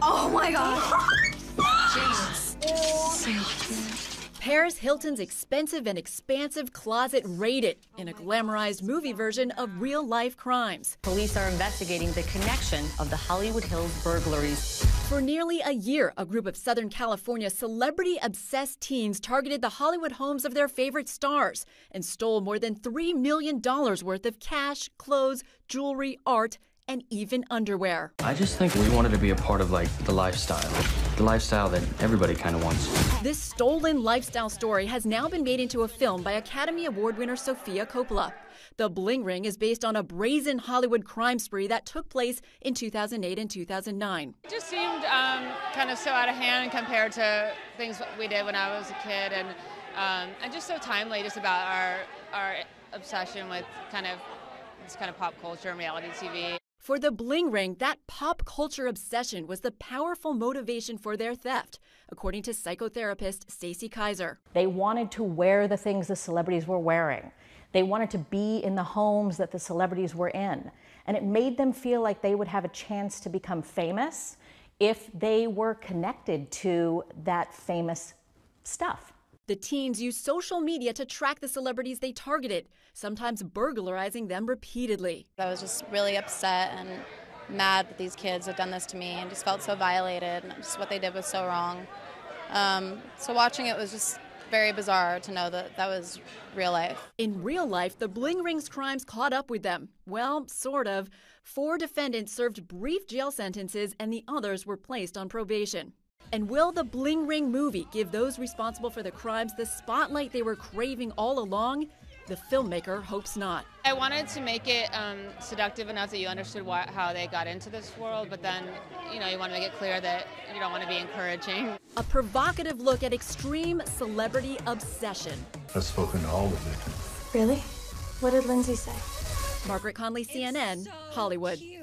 Oh my god. Paris Hilton's expensive and expansive closet raided in a glamorized movie version of real life crimes. Police are investigating the connection of the Hollywood Hills burglaries. For nearly a year, a group of Southern California celebrity obsessed teens targeted the Hollywood homes of their favorite stars and stole more than $3 million worth of cash, clothes, jewelry, art, and even underwear. I just think we wanted to be a part of like the lifestyle, the lifestyle that everybody kind of wants. This stolen lifestyle story has now been made into a film by Academy Award winner Sofia Coppola. The Bling Ring is based on a brazen Hollywood crime spree that took place in 2008 and 2009. It just seemed um, kind of so out of hand compared to things we did when I was a kid, and um, and just so timely, just about our our obsession with kind of this kind of pop culture and reality TV. For the Bling Ring, that pop culture obsession was the powerful motivation for their theft, according to psychotherapist Stacy Kaiser. They wanted to wear the things the celebrities were wearing. They wanted to be in the homes that the celebrities were in. And it made them feel like they would have a chance to become famous if they were connected to that famous stuff. The teens used social media to track the celebrities they targeted, sometimes burglarizing them repeatedly. I was just really upset and mad that these kids had done this to me and just felt so violated and just what they did was so wrong. Um, so watching it was just very bizarre to know that that was real life. In real life, the Bling Ring's crimes caught up with them. Well, sort of. Four defendants served brief jail sentences and the others were placed on probation. And will the Bling Ring movie give those responsible for the crimes the spotlight they were craving all along? The filmmaker hopes not. I wanted to make it um, seductive enough that you understood what, how they got into this world, but then, you know, you want to make it clear that you don't want to be encouraging. A provocative look at extreme celebrity obsession. I've spoken to all the victims. Really? What did Lindsay say? Margaret Conley, CNN, so Hollywood. Cute.